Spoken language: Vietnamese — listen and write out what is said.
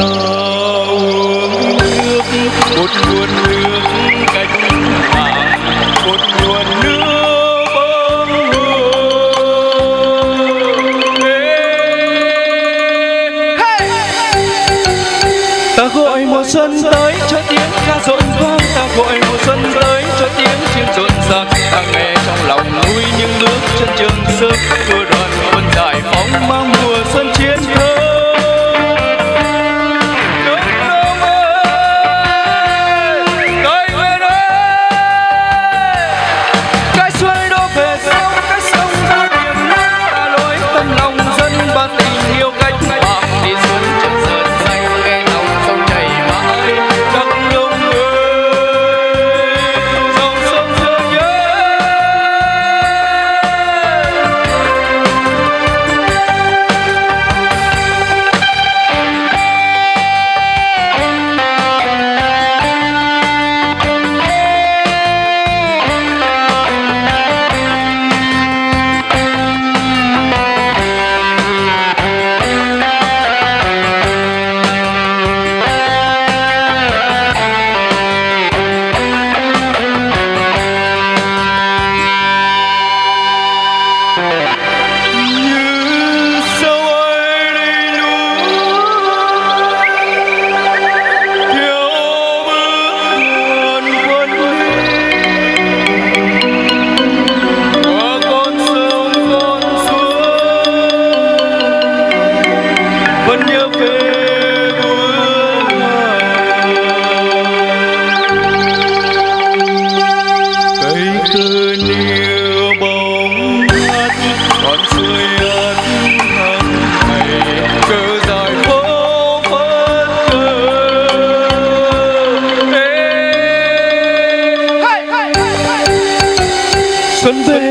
cao nước một nguồn nước cách mạng một nguồn nước bông hương ta gọi mùa xuân tới, cho tiếng ca rộn vang. Ta gọi mùa xuân tới, cho tiếng chim rộn ràng ta nghe trong lòng vui những bước chân trường sức vừa đoàn quân giải phóng mang mùa xuân xuân về